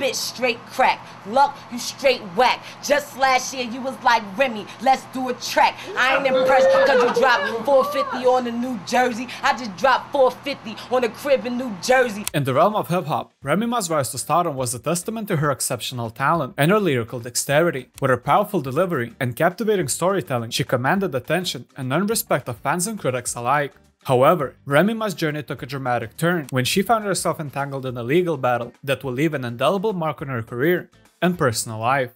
spit straight crack. Luck, you straight whack. Just last year you was like Remy, let's do a track. I ain't impressed cause you dropped 450 on the New Jersey. I just dropped 450 on the crib in New Jersey. In the realm of hip hop, Remy Ma's rise to stardom was a testament to her exceptional talent and her lyrical dexterity. With her powerful delivery and captivating storytelling, she commanded attention and earned respect of fans and critics alike. However, Remy Ma's journey took a dramatic turn when she found herself entangled in a legal battle that will leave an indelible mark on her career and personal life.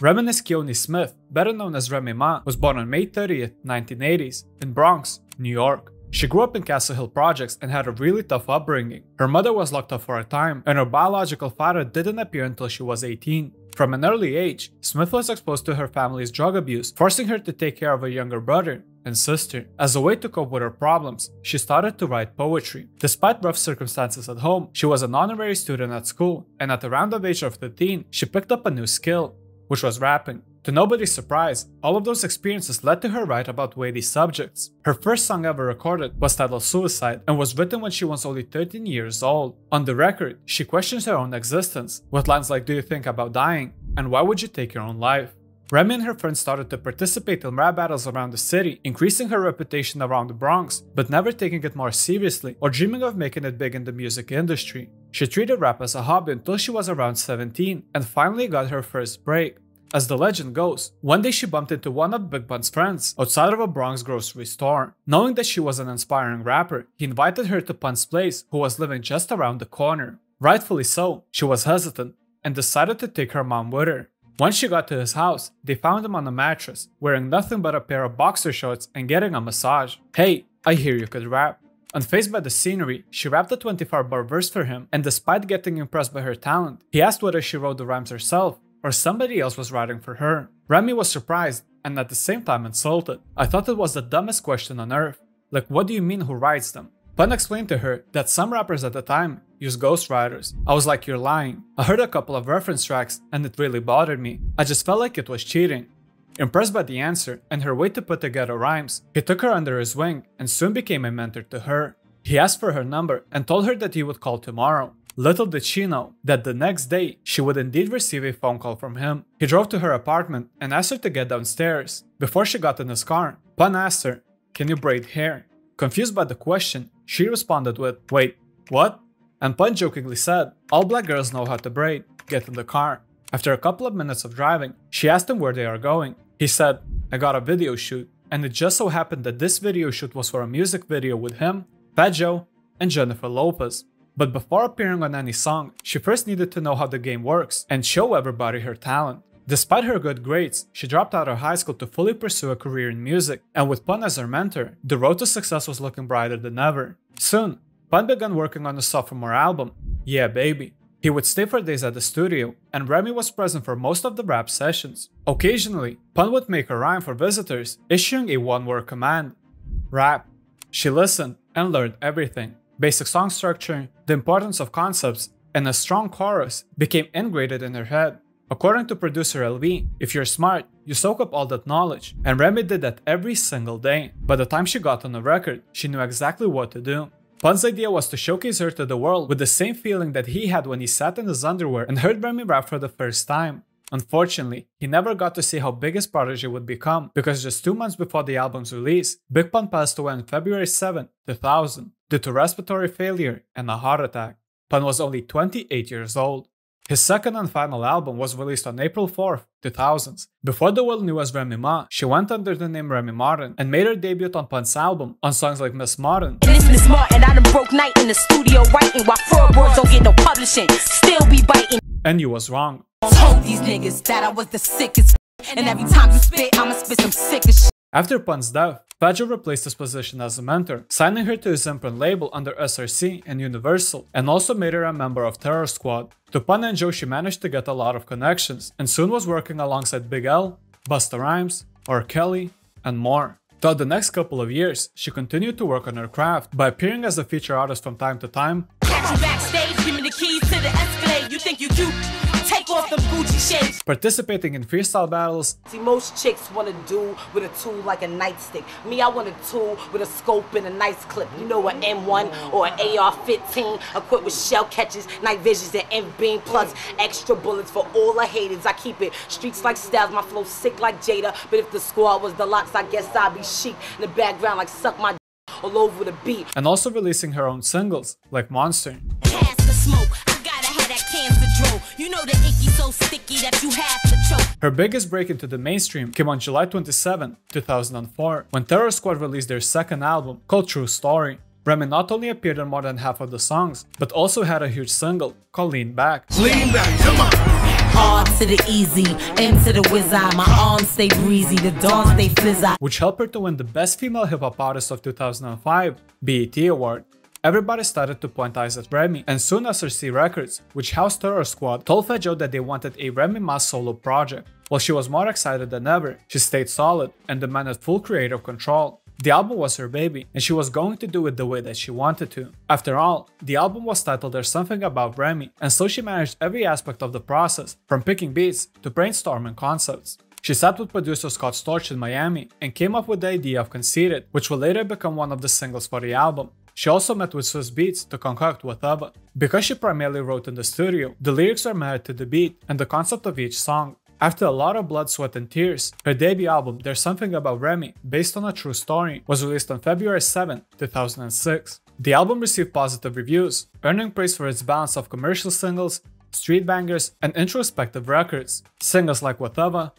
Remy Keone Smith, better known as Remy Ma, was born on May 30th, 1980s, in Bronx, New York. She grew up in Castle Hill Projects and had a really tough upbringing. Her mother was locked up for a time, and her biological father didn't appear until she was 18. From an early age, Smith was exposed to her family's drug abuse, forcing her to take care of her younger brother and sister. As a way to cope with her problems, she started to write poetry. Despite rough circumstances at home, she was an honorary student at school, and at around the age of 13, she picked up a new skill, which was rapping. To nobody's surprise, all of those experiences led to her write about weighty subjects. Her first song ever recorded was titled Suicide and was written when she was only 13 years old. On the record, she questions her own existence, with lines like Do you think about dying? and Why would you take your own life? Remy and her friends started to participate in rap battles around the city, increasing her reputation around the Bronx, but never taking it more seriously or dreaming of making it big in the music industry. She treated rap as a hobby until she was around 17 and finally got her first break. As the legend goes, one day she bumped into one of Big Pun's friends outside of a Bronx grocery store. Knowing that she was an inspiring rapper, he invited her to Pun's place, who was living just around the corner. Rightfully so, she was hesitant and decided to take her mom with her. Once she got to his house, they found him on a mattress, wearing nothing but a pair of boxer shorts and getting a massage. Hey, I hear you could rap. Unfazed by the scenery, she rapped a 24 bar verse for him, and despite getting impressed by her talent, he asked whether she wrote the rhymes herself or somebody else was writing for her. Remy was surprised and at the same time insulted. I thought it was the dumbest question on earth. Like, what do you mean who writes them? Pun explained to her that some rappers at the time used ghostwriters. I was like, you're lying. I heard a couple of reference tracks and it really bothered me. I just felt like it was cheating. Impressed by the answer and her way to put together rhymes, he took her under his wing and soon became a mentor to her. He asked for her number and told her that he would call tomorrow. Little did she know that the next day she would indeed receive a phone call from him. He drove to her apartment and asked her to get downstairs. Before she got in his car, Pun asked her, Can you braid hair? Confused by the question, she responded with, Wait, what? And Pun jokingly said, All black girls know how to braid. Get in the car. After a couple of minutes of driving, she asked him where they are going. He said, I got a video shoot. And it just so happened that this video shoot was for a music video with him, Fat Joe, and Jennifer Lopez. But before appearing on any song, she first needed to know how the game works and show everybody her talent. Despite her good grades, she dropped out of high school to fully pursue a career in music, and with Pun as her mentor, the road to success was looking brighter than ever. Soon, Pun began working on a sophomore album, Yeeeah Baby. He would stay for days at the studio, and Remy was present for most of the rap sessions. Occasionally, Pun would make a rhyme for visitors, issuing a one word command Rap. She listened and learned everything basic song structure, the importance of concepts, and a strong chorus became ingrained in her head. According to producer LV, if you're smart, you soak up all that knowledge, and Remy did that every single day. By the time she got on the record, she knew exactly what to do. Pun's idea was to showcase her to the world with the same feeling that he had when he sat in his underwear and heard Remy rap for the first time. Unfortunately, he never got to see how big his prodigy would become because just two months before the album's release, Big Pun passed away on February 7, 2000, due to respiratory failure and a heart attack. Pun was only 28 years old. His second and final album was released on April 4, 2000. Before the world knew as Remy Ma, she went under the name Remy Martin and made her debut on Pun's album on songs like Miss Martin. And this Miss Martin, I done broke night in the studio writing while fraud don't get no publishing. Still be biting. And you was wrong. Told these niggas that I was the sickest. And every time you spit, I'ma spit some sickest After Pun's death, Fat replaced his position as a mentor, signing her to his imprint label under SRC and Universal, and also made her a member of Terror Squad. To Pun and Joe she managed to get a lot of connections, and soon was working alongside Big L, Busta Rhymes, R. Kelly, and more. Throughout the next couple of years, she continued to work on her craft by appearing as a feature artist from time to time. Catch you backstage, give me the keys to the Escalade. You think you Take off the Gucci chase. Participating in freestyle battles. See, most chicks want a dude with a tool like a nightstick. Me, I want a tool with a scope and a nice clip. You know, an M1 or an AR-15 equipped with shell catches, night visions, and M-beam plus extra bullets for all the haters. I keep it streets like styles, my flow sick like Jada. But if the squad was the locks, I guess I'd be chic in the background like suck my all over the beat. And also releasing her own singles, like Monster. You know the icky so sticky that you have to choke. Her biggest break into the mainstream came on July 27, 2004, when Terror Squad released their second album, called True Story. Remy not only appeared on more than half of the songs, but also had a huge single called Lean Back. Lean back, come on. Hard to the easy, M to the wizard. My arms stay breezy, the dawn stay flizzy. Which helped her to win the Best Female Hip Hop Artist of 2005 BET Award. Everybody started to point eyes at Remy, and soon SRC Records, which housed Terror Squad, told Fat that they wanted a Remy Ma solo project. While she was more excited than ever, she stayed solid and demanded full creative control. The album was her baby, and she was going to do it the way that she wanted to. After all, the album was titled There's Something About Remy, and so she managed every aspect of the process, from picking beats to brainstorming concepts. She sat with producer Scott Storch in Miami and came up with the idea of Conceited, which will later become one of the singles for the album. She also met with Swizz Beatz to concoct Whatever. Because she primarily wrote in the studio, the lyrics are married to the beat and the concept of each song. After a lot of blood, sweat, and tears, her debut album, There's Something About Remy, based on a true story, was released on February 7, 2006. The album received positive reviews, earning praise for its balance of commercial singles, street bangers, and introspective records. Singles like Whatever,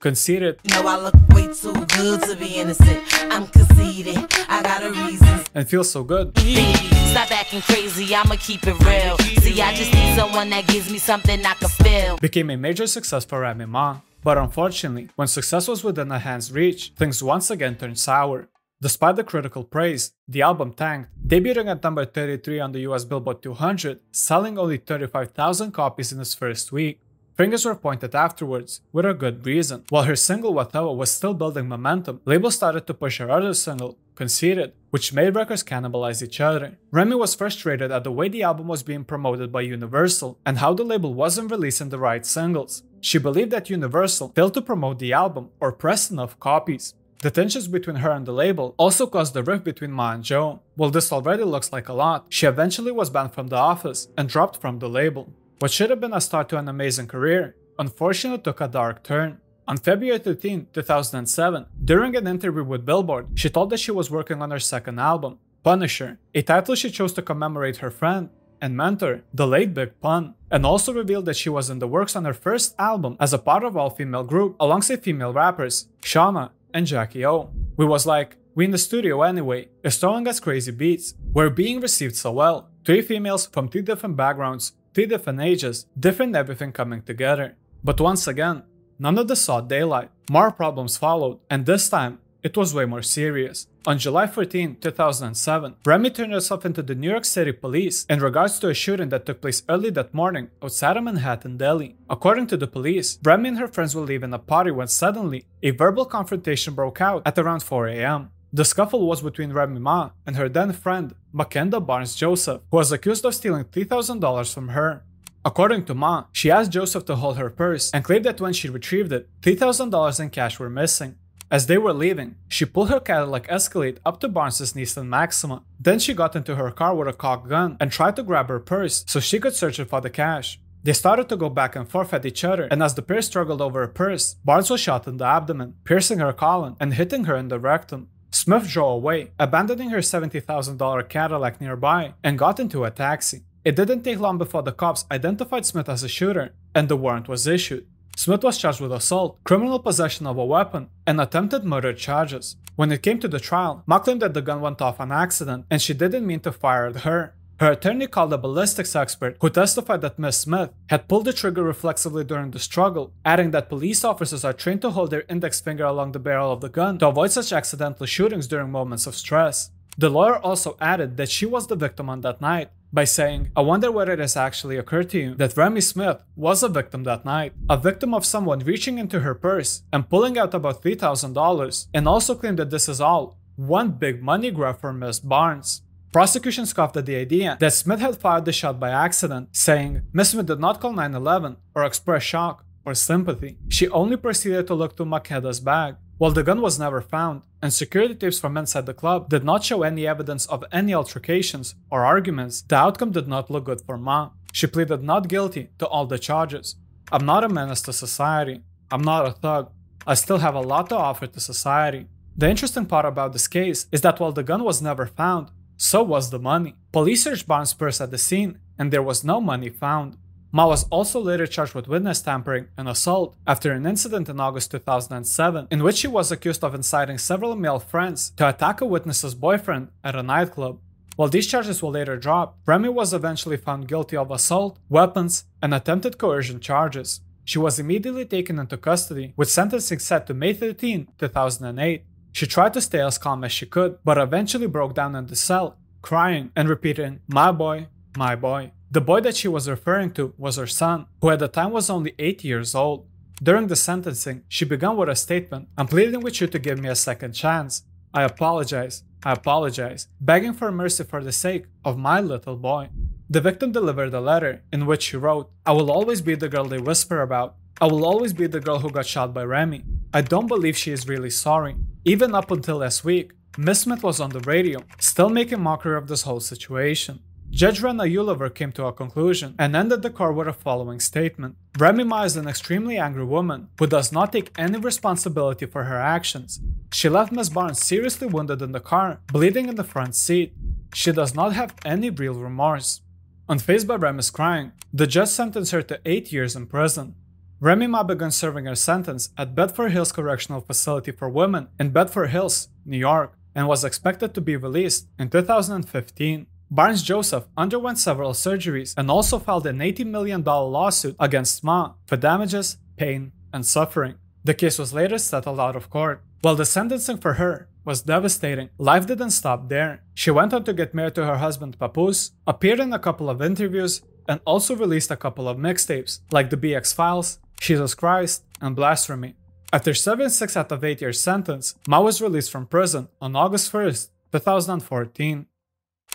Conceited, know I look way too good to be innocent. I'm conceited, I got a reason. and Feel So Good. Stop acting crazy, I'ma keep it real. See, I just need someone that gives me something I can feel. became a major success for Remy Ma. But unfortunately, when success was within a hand's reach, things once again turned sour. Despite the critical praise, the album tanked, debuting at number 33 on the US Billboard 200, selling only 35,000 copies in its first week. Fingers were pointed afterwards, with a good reason. While her single Whatever was still building momentum, labels started to push her other single, Conceited, which made records cannibalize each other. Remy was frustrated at the way the album was being promoted by Universal and how the label wasn't releasing the right singles. She believed that Universal failed to promote the album or press enough copies. The tensions between her and the label also caused the rift between Ma and Joe. While this already looks like a lot, she eventually was banned from the office and dropped from the label. What should have been a start to an amazing career, unfortunately took a dark turn. On February 13, 2007, during an interview with Billboard, she told that she was working on her second album, Punisher, a title she chose to commemorate her friend and mentor, the late Big Pun, and also revealed that she was in the works on her first album as a part of all-female group alongside female rappers, Shawnna and Jacki-O. We was like, we in the studio anyway, is throwing us crazy beats, we're being received so well. Three females from three different backgrounds, three different ages, different everything coming together. But once again, none of this saw daylight. More problems followed, and this time, it was way more serious. On July 14, 2007, Remy turned herself into the New York City police in regards to a shooting that took place early that morning outside of Manhattan, Delhi. According to the police, Remy and her friends were leaving a party when suddenly a verbal confrontation broke out at around 4 am. The scuffle was between Remy Ma and her then friend, Makeda Barnes Joseph, who was accused of stealing $3,000 from her. According to Ma, she asked Joseph to hold her purse and claimed that when she retrieved it, $3,000 in cash were missing. As they were leaving, she pulled her Cadillac Escalade up to Barnes' Nissan Maxima. Then she got into her car with a cocked gun and tried to grab her purse so she could search it for the cash. They started to go back and forth at each other, and as the pair struggled over her purse, Barnes was shot in the abdomen, piercing her colon and hitting her in the rectum. Smith drove away, abandoning her $70,000 Cadillac nearby, and got into a taxi. It didn't take long before the cops identified Smith as a shooter, and the warrant was issued. Smith was charged with assault, criminal possession of a weapon, and attempted murder charges. When it came to the trial, Ma claimed that the gun went off on accident and she didn't mean to fire at her. Her attorney called a ballistics expert who testified that Miss Smith had pulled the trigger reflexively during the struggle, adding that police officers are trained to hold their index finger along the barrel of the gun to avoid such accidental shootings during moments of stress. The lawyer also added that she was the victim on that night by saying, I wonder whether it has actually occurred to you that Remy Smith was a victim that night, a victim of someone reaching into her purse and pulling out about $3,000, and also claimed that this is all one big money grab for Miss Barnes. Prosecution scoffed at the idea that Smith had fired the shot by accident, saying Miss Smith did not call 911 or express shock or sympathy. She only proceeded to look through Makeda's bag. While the gun was never found, and security tapes from inside the club did not show any evidence of any altercations or arguments, the outcome did not look good for Ma. She pleaded not guilty to all the charges. I'm not a menace to society. I'm not a thug. I still have a lot to offer to society. The interesting part about this case is that while the gun was never found, so was the money. Police searched Barnes' purse at the scene, and there was no money found. Ma was also later charged with witness tampering and assault after an incident in August 2007 in which she was accused of inciting several male friends to attack a witness's boyfriend at a nightclub. While these charges were later dropped, Remy was eventually found guilty of assault, weapons, and attempted coercion charges. She was immediately taken into custody, with sentencing set to May 13, 2008. She tried to stay as calm as she could, but eventually broke down in the cell, crying and repeating, My boy, my boy. The boy that she was referring to was her son, who at the time was only 8 years old. During the sentencing, she began with a statement I'm pleading with you to give me a second chance. I apologize. I apologize, begging for mercy for the sake of my little boy. The victim delivered a letter in which she wrote, I will always be the girl they whisper about. I will always be the girl who got shot by Remy. I don't believe she is really sorry. Even up until last week, Miss Smith was on the radio, still making mockery of this whole situation. Judge Rana Uliver came to a conclusion and ended the court with a following statement. Remy Ma is an extremely angry woman who does not take any responsibility for her actions. She left Miss Barnes seriously wounded in the car, bleeding in the front seat. She does not have any real remorse. Unfazed by Remy's crying, the judge sentenced her to 8 years in prison. Remy Ma began serving her sentence at Bedford Hills Correctional Facility for Women in Bedford Hills, New York, and was expected to be released in 2015. Barnes Joseph underwent several surgeries and also filed an $80 million lawsuit against Ma for damages, pain, and suffering. The case was later settled out of court. While the sentencing for her was devastating, life didn't stop there. She went on to get married to her husband Papoose, appeared in a couple of interviews, and also released a couple of mixtapes, like The BX Files, Jesus Christ, and Blasphemy. After serving 6 out of 8 years sentence, Ma was released from prison on August 1st, 2014.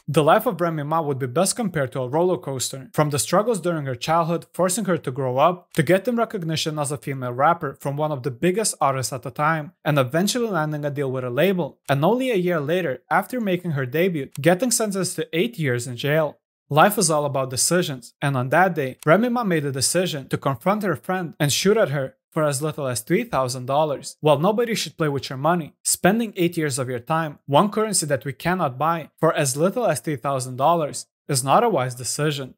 The life of Remy Ma would be best compared to a roller coaster, from the struggles during her childhood forcing her to grow up, to getting recognition as a female rapper from one of the biggest artists at the time, and eventually landing a deal with a label, and only a year later, after making her debut, getting sentenced to 8 years in jail. Life is all about decisions, and on that day, Remy Ma made a decision to confront her friend and shoot at her for as little as $3,000. While nobody should play with your money, spending 8 years of your time, one currency that we cannot buy, for as little as $3,000 is not a wise decision.